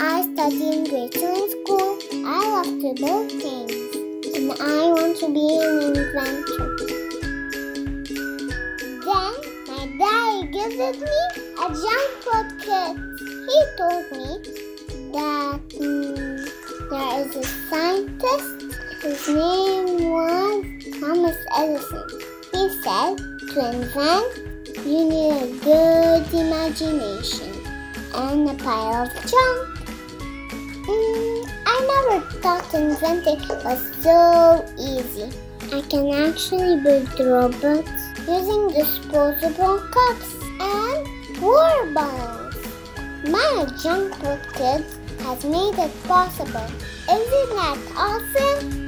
I study in grade school. I love to build things. And I want to be an inventor. Then my daddy gifted me a junk kit. He told me that mm, there is a scientist. His name was Thomas Edison. He said to invent, you need a good imagination and a pile of junk. Thought inventing was so easy. I can actually build robots using disposable cups and water bottles. My Junkbot kid has made it possible. Isn't that awesome?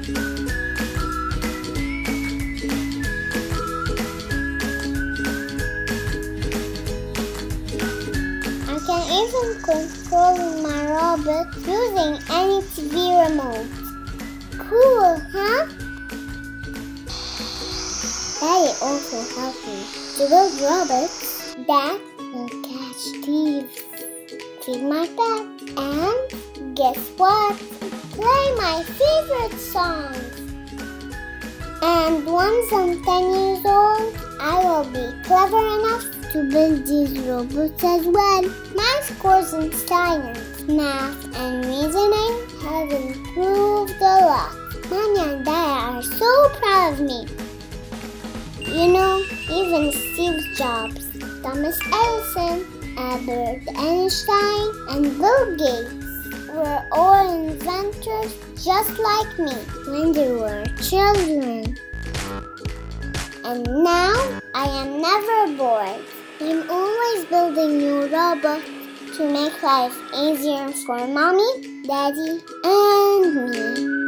Can even control my robot using any TV remote. Cool, huh? Daddy also helped me to build robots that will catch thieves, feed my pet, and guess what? Play my favorite songs. And once I'm 10 years old, I will be clever enough to build these robots as well. Scores in science, math, and reasoning have improved a lot. Mommy and Dad are so proud of me. You know, even Steve Jobs, Thomas Edison, Albert Einstein, and Bill Gates were all inventors just like me when they were children. And now I am never bored. I'm always building new robots to make life easier for mommy, daddy, and me.